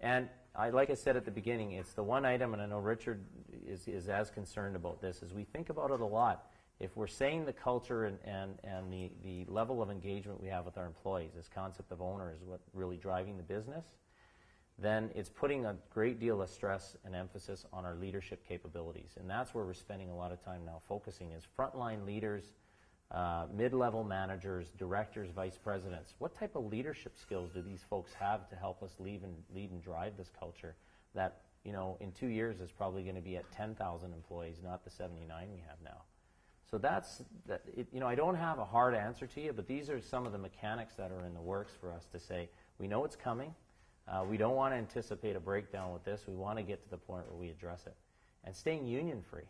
And I, like I said at the beginning, it's the one item, and I know Richard is, is as concerned about this, as we think about it a lot. If we're saying the culture and, and, and the, the level of engagement we have with our employees, this concept of owner is what really driving the business, then it's putting a great deal of stress and emphasis on our leadership capabilities. And that's where we're spending a lot of time now focusing is frontline leaders, uh, mid-level managers, directors, vice presidents. What type of leadership skills do these folks have to help us lead and, lead and drive this culture that, you know, in two years is probably going to be at 10,000 employees, not the 79 we have now. So that's, that, it, you know, I don't have a hard answer to you, but these are some of the mechanics that are in the works for us to say, we know it's coming. Uh, we don't want to anticipate a breakdown with this. We want to get to the point where we address it. And staying union free.